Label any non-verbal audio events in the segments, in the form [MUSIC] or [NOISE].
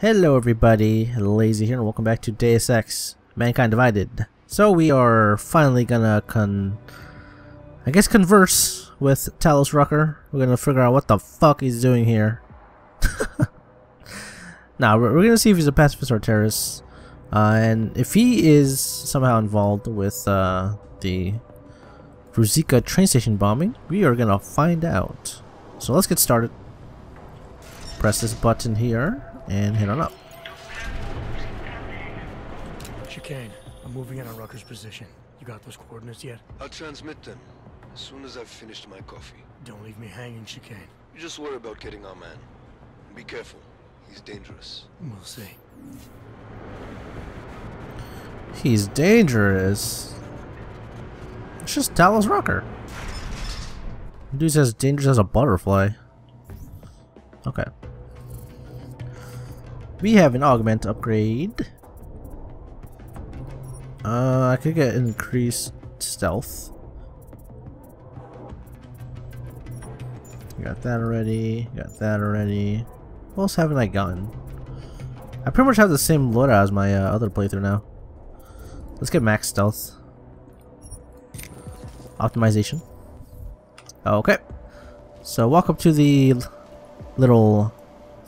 Hello everybody, Lazy here and welcome back to Deus Ex Mankind Divided. So we are finally gonna con... I guess converse with Talos Rucker. We're gonna figure out what the fuck he's doing here. [LAUGHS] now, we're, we're, gonna see if he's a pacifist or terrorist. Uh, and if he is somehow involved with uh, the Ruzicka train station bombing, we are gonna find out. So let's get started. Press this button here and head on up. Chicane, I'm moving in on Rucker's position. You got those coordinates yet? I'll transmit them as soon as I've finished my coffee. Don't leave me hanging, Chicane. You just worry about getting our man. Be careful. He's dangerous. We'll see. He's dangerous. It's just Talos Rucker. Dude's as dangerous as a butterfly. Okay. We have an augment upgrade. Uh, I could get increased stealth. Got that already. Got that already. What else haven't I gotten? I pretty much have the same loadout as my uh, other playthrough now. Let's get max stealth. Optimization. Okay. So walk up to the little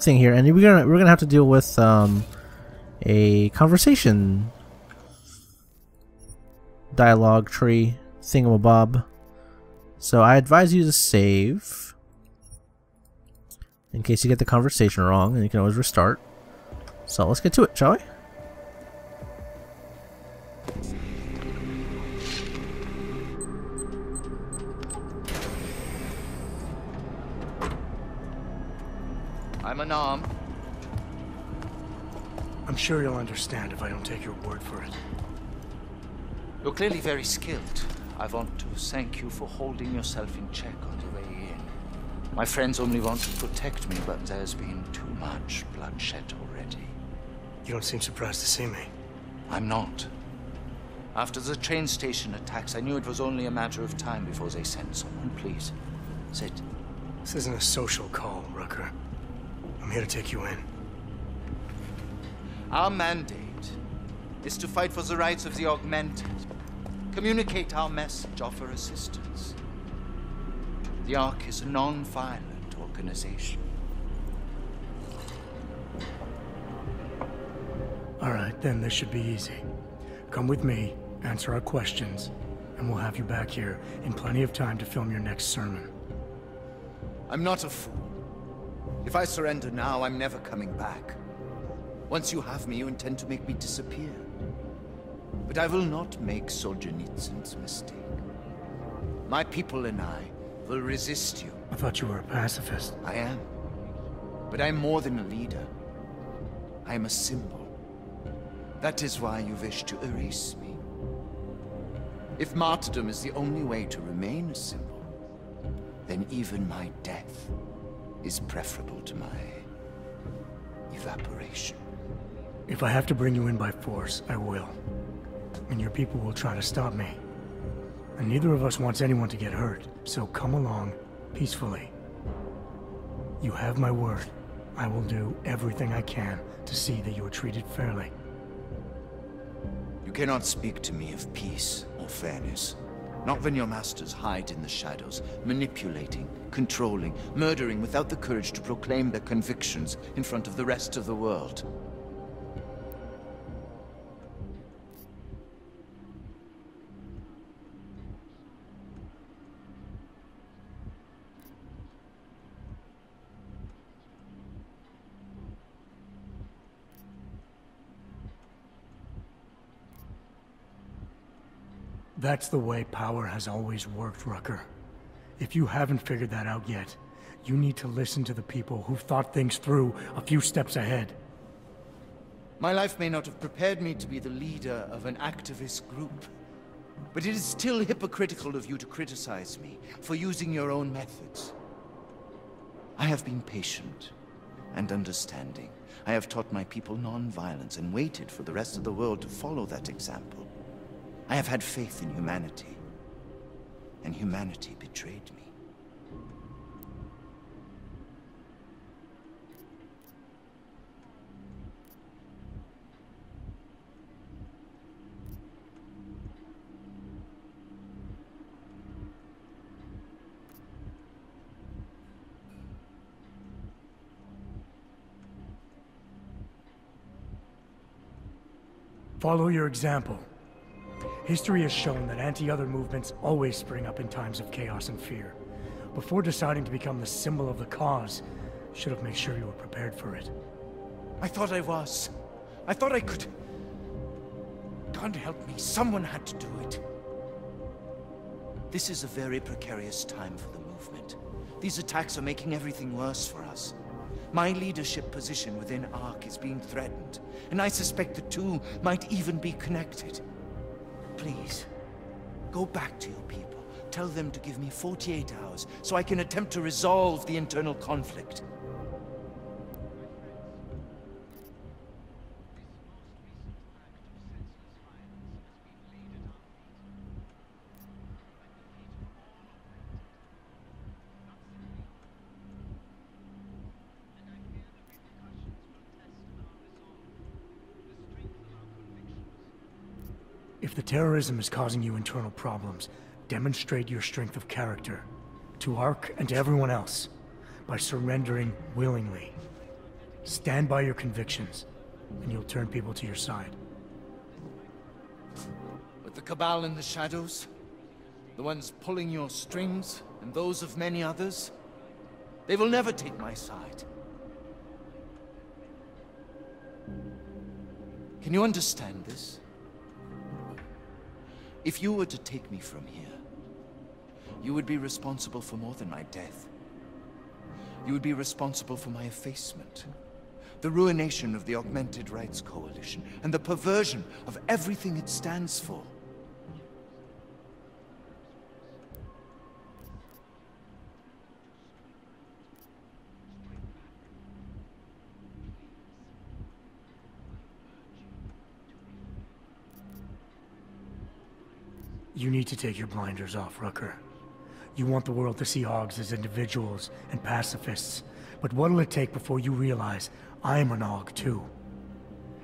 thing here, and we're gonna we're gonna have to deal with um, a conversation dialogue tree thingamabob. So I advise you to save in case you get the conversation wrong, and you can always restart. So let's get to it, shall we? I'm unarmed. I'm sure you'll understand if I don't take your word for it. You're clearly very skilled. I want to thank you for holding yourself in check on the way in. My friends only want to protect me, but there's been too much bloodshed already. You don't seem surprised to see me. I'm not. After the train station attacks, I knew it was only a matter of time before they sent someone. Please, sit. This isn't a social call, Rucker. I'm here to take you in. Our mandate is to fight for the rights of the augmented. Communicate our message, offer assistance. The ARC is a non-violent organization. All right, then this should be easy. Come with me, answer our questions, and we'll have you back here in plenty of time to film your next sermon. I'm not a fool. If I surrender now, I'm never coming back. Once you have me, you intend to make me disappear. But I will not make Solzhenitsyn's mistake. My people and I will resist you. I thought you were a pacifist. I am. But I'm more than a leader. I am a symbol. That is why you wish to erase me. If martyrdom is the only way to remain a symbol, then even my death is preferable to my evaporation. If I have to bring you in by force, I will. And your people will try to stop me. And neither of us wants anyone to get hurt, so come along peacefully. You have my word. I will do everything I can to see that you are treated fairly. You cannot speak to me of peace or fairness. Not when your masters hide in the shadows, manipulating, controlling, murdering without the courage to proclaim their convictions in front of the rest of the world. That's the way power has always worked, Rucker. If you haven't figured that out yet, you need to listen to the people who've thought things through a few steps ahead. My life may not have prepared me to be the leader of an activist group, but it is still hypocritical of you to criticize me for using your own methods. I have been patient and understanding. I have taught my people non-violence and waited for the rest of the world to follow that example. I have had faith in humanity, and humanity betrayed me. Follow your example. History has shown that anti-other movements always spring up in times of chaos and fear. Before deciding to become the symbol of the cause, you should have made sure you were prepared for it. I thought I was. I thought I could... God help me, someone had to do it. This is a very precarious time for the movement. These attacks are making everything worse for us. My leadership position within ARC is being threatened, and I suspect the two might even be connected. Please, go back to your people. Tell them to give me 48 hours so I can attempt to resolve the internal conflict. If the terrorism is causing you internal problems, demonstrate your strength of character. To ARC and to everyone else. By surrendering willingly. Stand by your convictions, and you'll turn people to your side. But the Cabal in the shadows, the ones pulling your strings, and those of many others, they will never take my side. Can you understand this? If you were to take me from here, you would be responsible for more than my death. You would be responsible for my effacement, the ruination of the Augmented Rights Coalition, and the perversion of everything it stands for. You need to take your blinders off, Rucker. You want the world to see Augs as individuals and pacifists. But what'll it take before you realize I'm an Aug, too?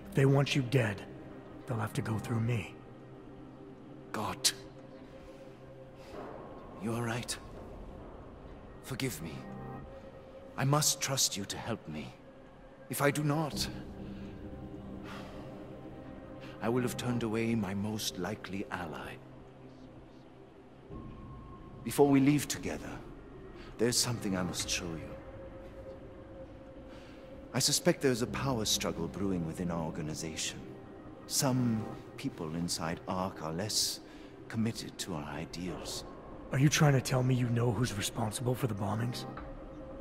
If they want you dead, they'll have to go through me. God. You are right. Forgive me. I must trust you to help me. If I do not, I will have turned away my most likely ally. Before we leave together, there's something I must show you. I suspect there's a power struggle brewing within our organization. Some people inside ARC are less committed to our ideals. Are you trying to tell me you know who's responsible for the bombings?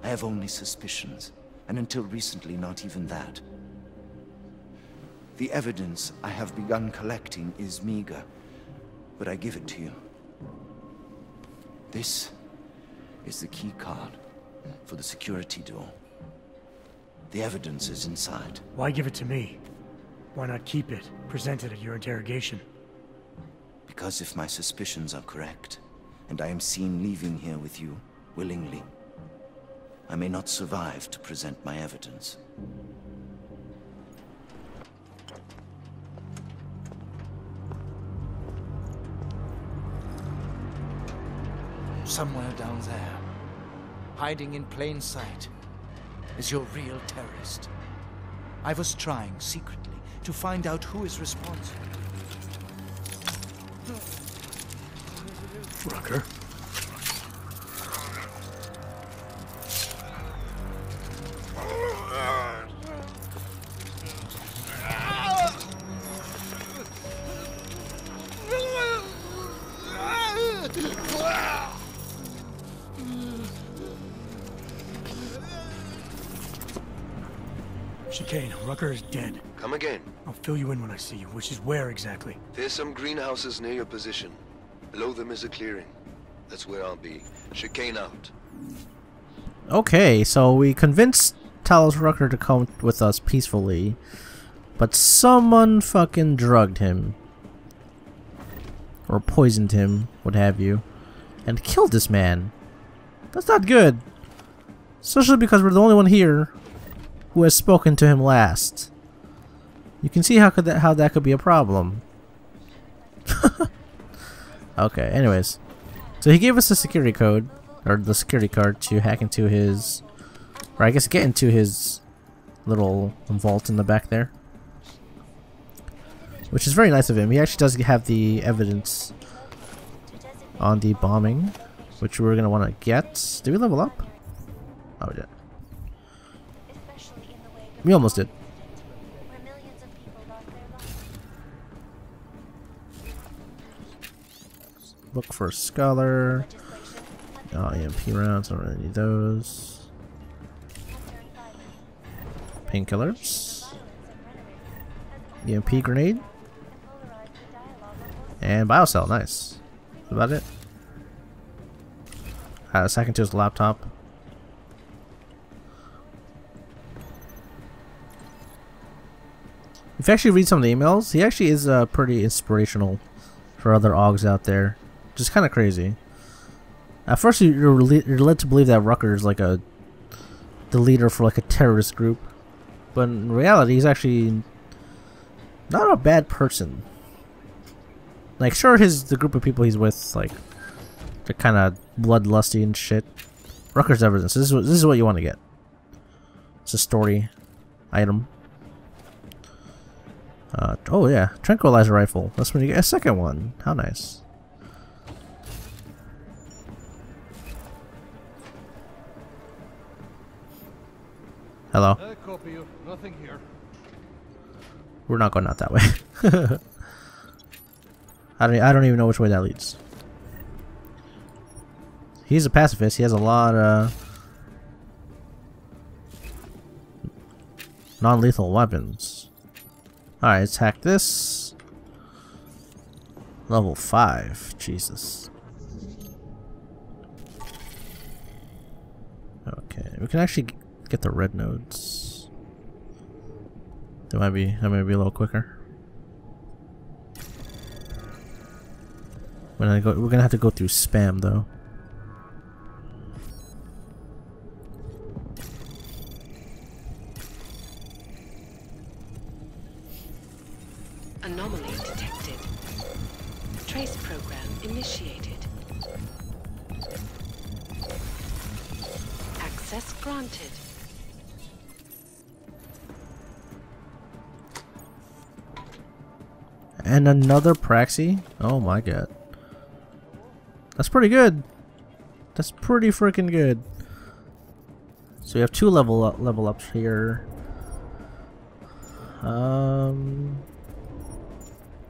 I have only suspicions, and until recently not even that. The evidence I have begun collecting is meager, but I give it to you. This is the key card for the security door. The evidence is inside. Why give it to me? Why not keep it, present it at your interrogation? Because if my suspicions are correct, and I am seen leaving here with you willingly, I may not survive to present my evidence. Somewhere down there, hiding in plain sight, is your real terrorist. I was trying secretly to find out who is responsible. Rucker? Chicane, Rucker is dead. Come again. I'll fill you in when I see you, which is where exactly? There's some greenhouses near your position. Below them is a clearing. That's where I'll be. Chicane out. Okay, so we convinced Talos Rucker to come with us peacefully, but someone fucking drugged him. Or poisoned him, what have you, and killed this man. That's not good. Especially because we're the only one here who has spoken to him last. You can see how could that how that could be a problem. [LAUGHS] okay, anyways. So he gave us a security code or the security card to hack into his or I guess get into his little vault in the back there. Which is very nice of him. He actually does have the evidence on the bombing, which we're gonna want to get. Did we level up? Oh, did. We almost did. Look for a scholar. Oh, EMP rounds, I don't really need those. Painkillers. EMP grenade. And biocell, nice. About it. Uh, second to his laptop. If you actually read some of the emails, he actually is uh, pretty inspirational for other AUGs out there. Just kind of crazy. At first, you're, you're led to believe that Rucker is like a the leader for like a terrorist group, but in reality, he's actually not a bad person. Like, sure, his the group of people he's with, like, they're kind of bloodlusty and shit. Rucker's evidence. This is this is what you want to get. It's a story item. Uh, oh yeah, tranquilizer rifle. That's when you get a second one. How nice. Hello. I copy you. Nothing here. We're not going out that way. [LAUGHS] I don't. I don't even know which way that leads. He's a pacifist. He has a lot of non-lethal weapons. Alright, let's hack this. Level 5. Jesus. Okay, we can actually get the red nodes. That might be that might be a little quicker. We're gonna go we're gonna have to go through spam though. And another Praxi? Oh my god. That's pretty good. That's pretty freaking good. So we have two level up, level ups here. Um,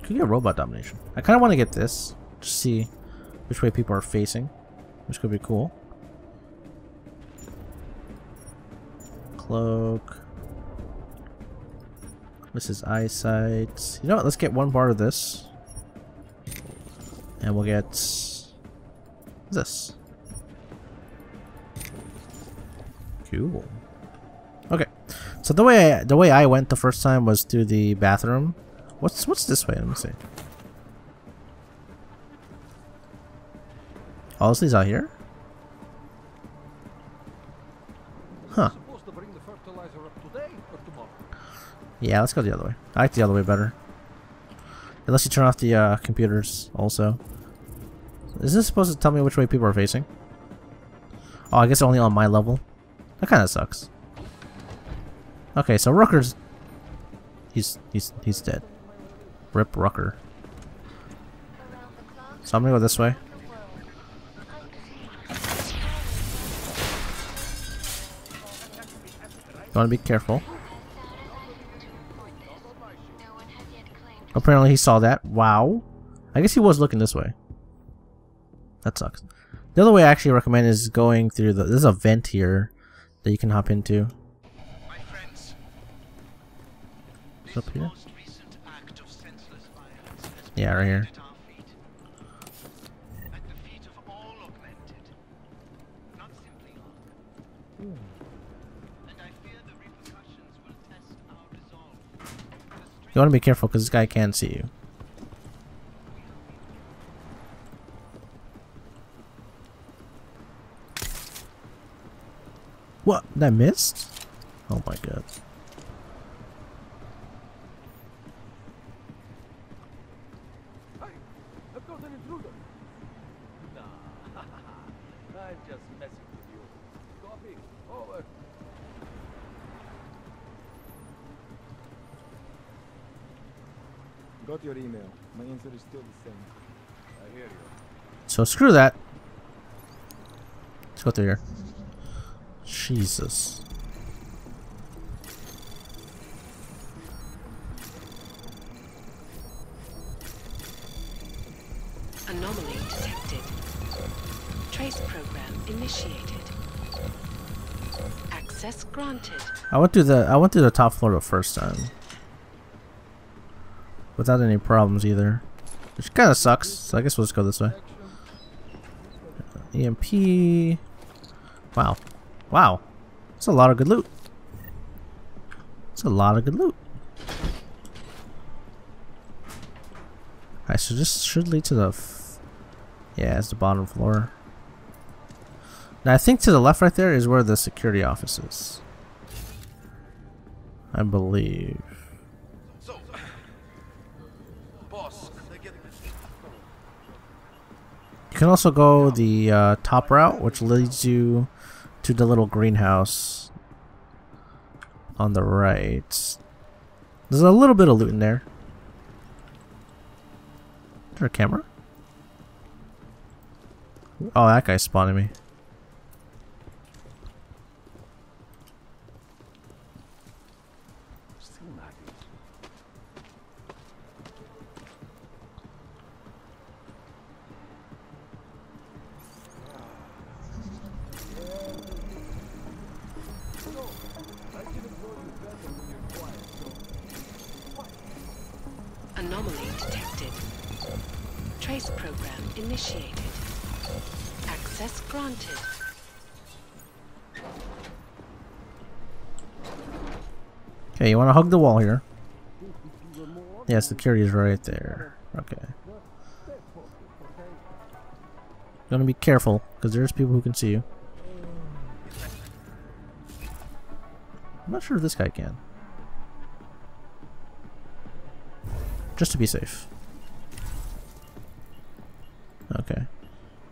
could get robot domination. I kind of want to get this, to see which way people are facing, which could be cool. Cloak. This is eyesight. You know what? Let's get one bar of this, and we'll get this. Cool. Okay. So the way I, the way I went the first time was through the bathroom. What's what's this way? Let me see. All these out here? Huh. Supposed to bring the fertilizer up today or tomorrow? Yeah, let's go the other way. I like the other way better. Unless you turn off the uh, computers also. Is this supposed to tell me which way people are facing? Oh, I guess only on my level. That kind of sucks. Okay, so Rucker's... He's, he's, he's dead. Rip Rucker. So I'm gonna go this way. You wanna be careful. Apparently he saw that. Wow. I guess he was looking this way. That sucks. The other way I actually recommend is going through the... There's a vent here that you can hop into. Friends, up here? Yeah, right here. You want to be careful because this guy can see you. What? That missed? Oh my god. Hey, I've got an intruder. Nah, I'm just messing with you. Copy. Over. Got your email. My answer is still the same. I hear you. So screw that. Let's go through here. Jesus. Anomaly detected. Trace program initiated. Access granted. I went through the I went through the top floor the first time. Without any problems either. Which kinda sucks, so I guess we'll just go this way. Uh, EMP Wow. Wow. That's a lot of good loot. That's a lot of good loot. Alright, so this should lead to the Yeah, it's the bottom floor. Now I think to the left right there is where the security office is. I believe. So, boss, they get You can also go the uh, top route, which leads you to the little greenhouse on the right. There's a little bit of loot in there. Is there a camera? Oh, that guy's spawning me. Trace program initiated. Access granted. Okay, you want to hug the wall here. Yeah, security is right there. Okay. To be careful, because there's people who can see you. I'm not sure if this guy can. Just to be safe.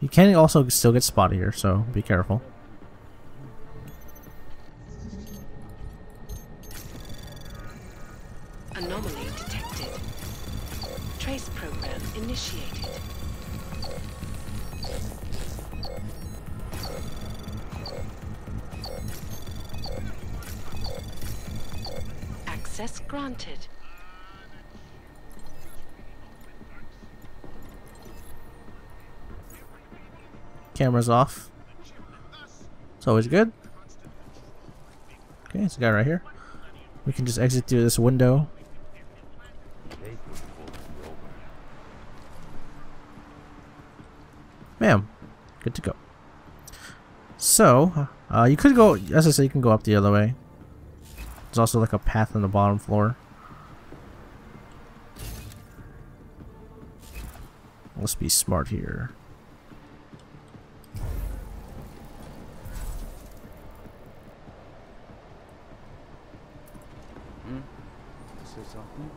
You can also still get spotted here, so be careful. Camera's off. It's always good. Okay, it's a guy right here. We can just exit through this window. Bam. Good to go. So, uh, you could go, as I said, you can go up the other way. There's also like a path on the bottom floor. Let's be smart here. Say something?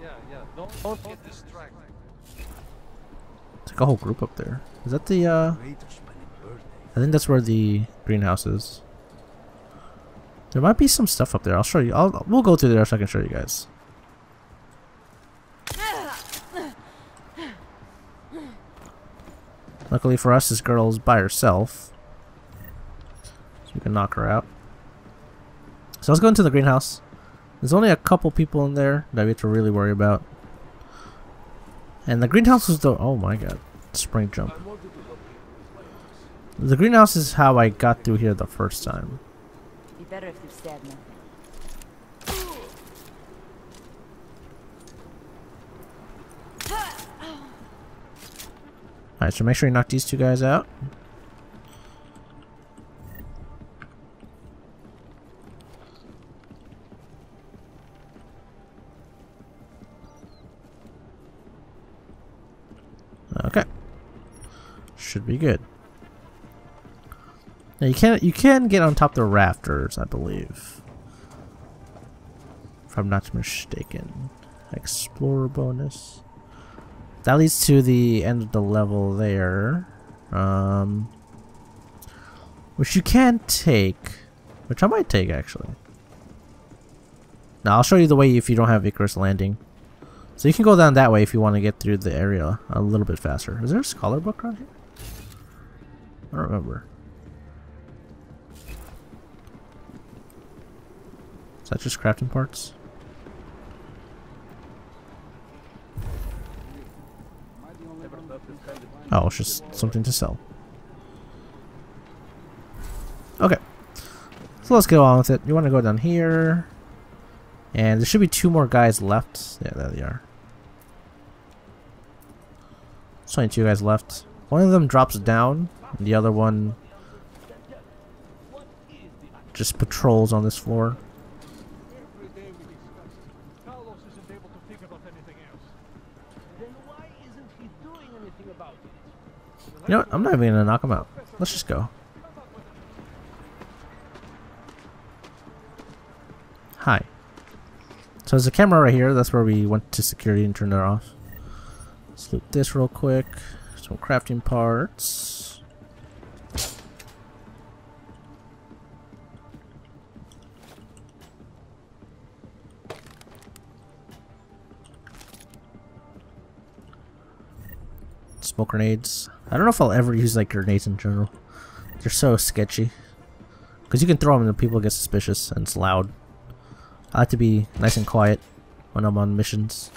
Yeah, yeah. Don't, don't get distracted. It's like a whole group up there. Is that the, uh... I think that's where the greenhouse is. There might be some stuff up there. I'll show you. I'll we'll go through there so I can show you guys. Luckily for us, this girl is by herself. So we can knock her out. So let's go into the greenhouse. There's only a couple people in there that we have to really worry about. And the greenhouse is the... Oh my god. Spring jump. The greenhouse is how I got through here the first time. Be better if you nothing. Alright, so make sure you knock these two guys out. Okay. Should be good. Now you can you can get on top of the rafters, I believe. If I'm not mistaken. Explorer bonus. That leads to the end of the level there. Um, which you can take. Which I might take, actually. Now, I'll show you the way if you don't have Icarus landing. So you can go down that way if you want to get through the area a little bit faster. Is there a scholar book around here? I don't remember. Is that just crafting parts? Oh, it's just something to sell. Okay. So let's get on with it. You want to go down here. And there should be two more guys left. Yeah, there they are. There's only two guys left. One of them drops down. The other one just patrols on this floor. You know what? I'm not even gonna knock him out. Let's just go. Hi. So there's a camera right here. That's where we went to security and turned it off. Let's loot this real quick. Some crafting parts. Smoke grenades. I don't know if I'll ever use like grenades in general. They're so sketchy. Because you can throw them and people get suspicious and it's loud. I like to be nice and quiet when I'm on missions.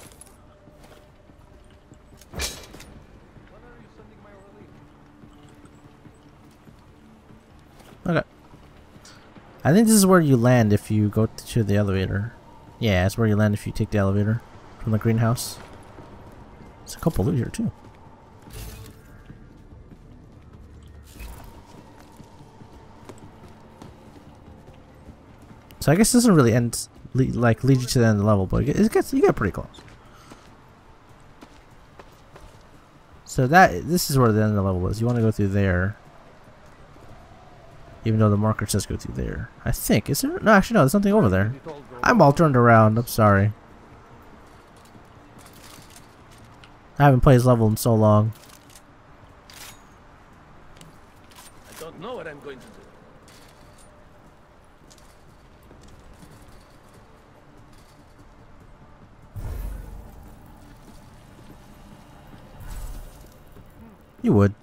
Okay. I think this is where you land if you go to the elevator. Yeah, it's where you land if you take the elevator from the greenhouse. There's a couple loot here too. So I guess this doesn't really end, like lead you to the end of the level, but it gets you get pretty close. So that this is where the end of the level is. You want to go through there, even though the marker says go through there. I think is there? No, actually no. There's something over there. I'm all turned around. I'm sorry. I haven't played this level in so long. I don't know what I'm going to do. You would.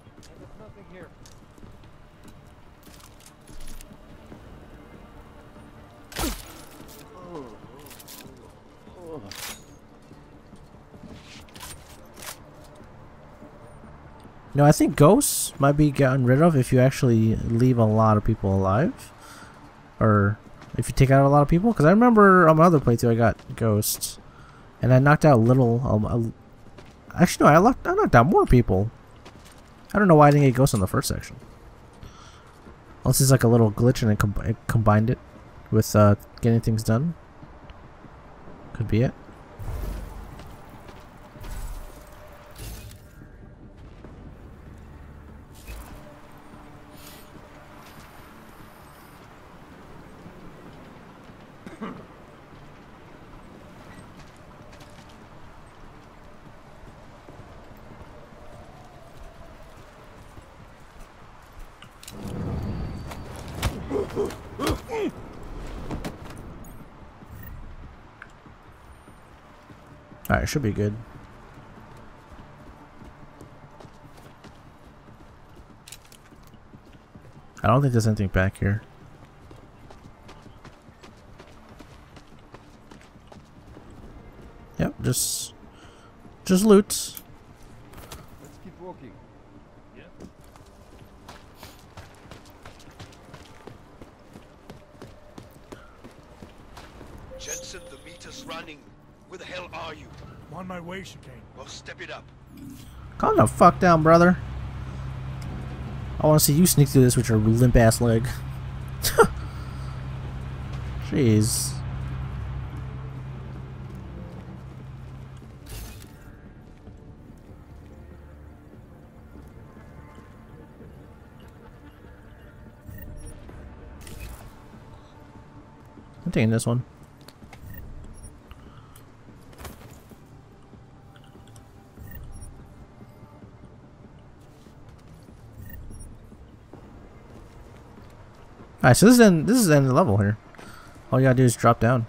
No, I think ghosts might be gotten rid of if you actually leave a lot of people alive. Or if you take out a lot of people. Because I remember on my other playthrough I got ghosts. And I knocked out little... Um, actually, no, I knocked, I knocked out more people. I don't know why I didn't get ghosts in the first section. Unless it's like a little glitch and it, com it combined it with uh, getting things done. Could be it. Alright, should be good. I don't think there's anything back here. Yep, just just loot. Let's keep walking. Jensen, the meter's running. Where the hell are you? I'm on my way, Chicane. Well, step it up. Calm the fuck down, brother. I want to see you sneak through this with your limp ass leg. [LAUGHS] Jeez. I'm taking this one. Alright, so this is end, this is the end of the level here. All you gotta do is drop down.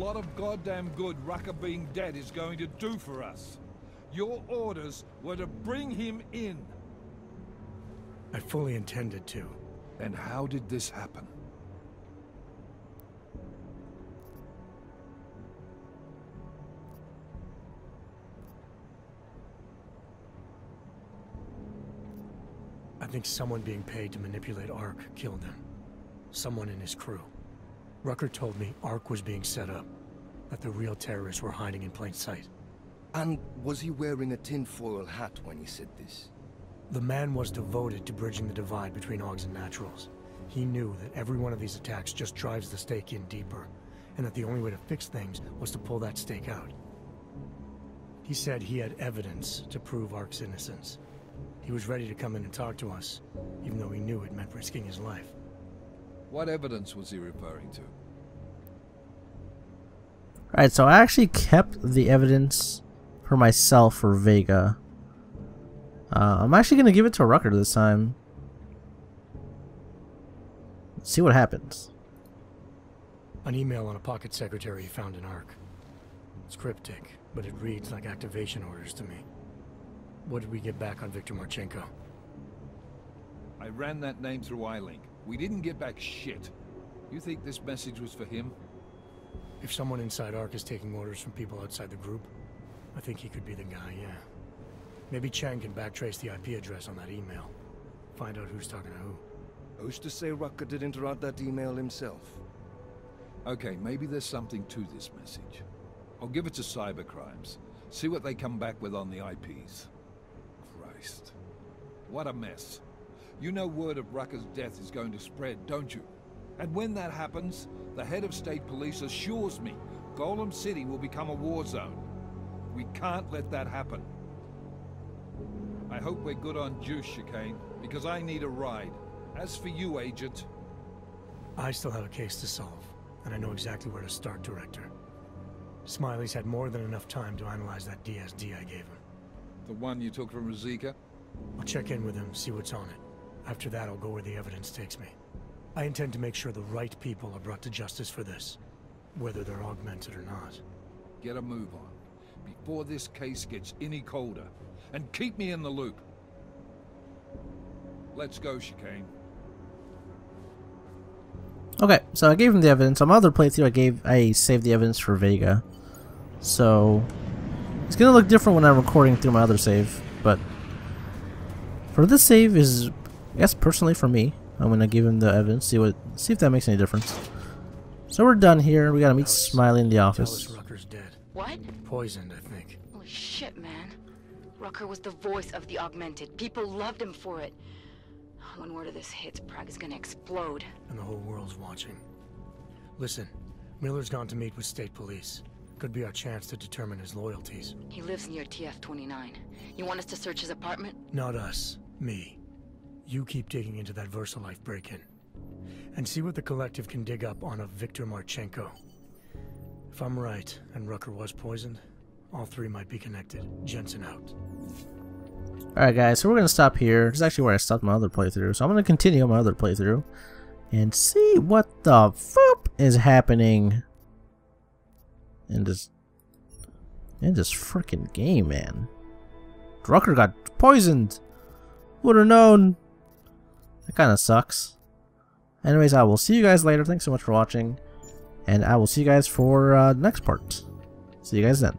Lot of goddamn good Rucker being dead is going to do for us. Your orders were to bring him in. I fully intended to. Then how did this happen? I think someone being paid to manipulate ARC killed him. Someone in his crew. Rucker told me ARC was being set up. That the real terrorists were hiding in plain sight. And was he wearing a tinfoil hat when he said this? The man was devoted to bridging the divide between Augs and Naturals. He knew that every one of these attacks just drives the stake in deeper, and that the only way to fix things was to pull that stake out. He said he had evidence to prove ARC's innocence. He was ready to come in and talk to us, even though he knew it meant risking his life. What evidence was he referring to? Alright, so I actually kept the evidence for myself for Vega. Uh, I'm actually going to give it to Rucker this time. see what happens. An email on a pocket secretary found in ARC. It's cryptic, but it reads like activation orders to me. What did we get back on Victor Marchenko? I ran that name through iLink. We didn't get back shit. You think this message was for him? If someone inside ARC is taking orders from people outside the group, I think he could be the guy, yeah. Maybe Chang can backtrace the IP address on that email. Find out who's talking to who. Who's to say Rucker didn't write that email himself? Okay, maybe there's something to this message. I'll give it to cybercrimes. See what they come back with on the IPs. Christ. What a mess. You know word of Rucker's death is going to spread, don't you? And when that happens, the head of state police assures me Golem City will become a war zone. We can't let that happen. I hope we're good on juice, Chicane, because I need a ride. As for you, Agent... I still have a case to solve, and I know exactly where to start, Director. Smiley's had more than enough time to analyze that DSD I gave him. The one you took from Ruzicka? I'll check in with him, see what's on it. After that, I'll go where the evidence takes me. I intend to make sure the right people are brought to justice for this, whether they're augmented or not. Get a move on, before this case gets any colder. And keep me in the loop. Let's go, Chicane. Okay, so I gave him the evidence. On my other playthrough, I gave I saved the evidence for Vega. So it's gonna look different when I'm recording through my other save, but for this save is, I guess personally for me, I'm gonna give him the evidence, see what, see if that makes any difference. So we're done here. We gotta meet Smiley in the office. Rucker's dead. What? Poisoned, I think. Holy shit, man. Rucker was the voice of the Augmented. People loved him for it. When word of this hits, Prague is gonna explode. And the whole world's watching. Listen, Miller's gone to meet with state police. Could be our chance to determine his loyalties. He lives near TF-29. You want us to search his apartment? Not us. Me. You keep digging into that VersaLife break-in. And see what the Collective can dig up on a Victor Marchenko. If I'm right, and Rucker was poisoned, all three might be connected. Jensen out. Alright guys, so we're going to stop here. This is actually where I stopped my other playthrough. So I'm going to continue my other playthrough. And see what the fuck is happening in this in this freaking game, man. Drucker got poisoned. Would have known. That kind of sucks. Anyways, I will see you guys later. Thanks so much for watching. And I will see you guys for uh, the next part. See you guys then.